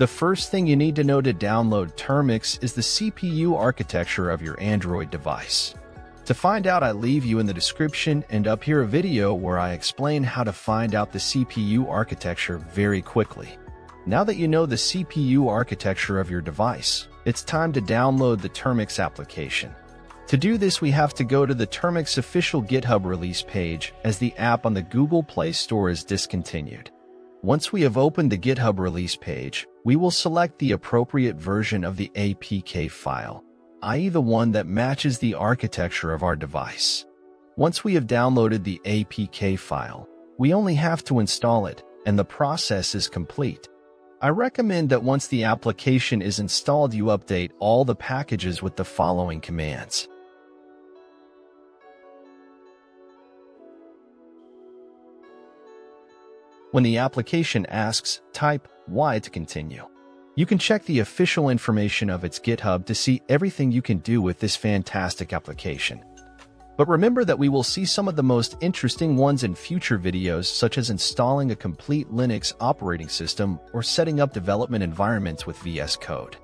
The first thing you need to know to download Termux is the CPU architecture of your Android device. To find out, I leave you in the description and up here a video where I explain how to find out the CPU architecture very quickly. Now that you know the CPU architecture of your device, it's time to download the Termux application. To do this, we have to go to the Termux official GitHub release page as the app on the Google Play Store is discontinued. Once we have opened the GitHub release page, we will select the appropriate version of the APK file, i.e. the one that matches the architecture of our device. Once we have downloaded the APK file, we only have to install it, and the process is complete. I recommend that once the application is installed you update all the packages with the following commands. When the application asks, type Y to continue. You can check the official information of its GitHub to see everything you can do with this fantastic application. But remember that we will see some of the most interesting ones in future videos such as installing a complete Linux operating system or setting up development environments with VS Code.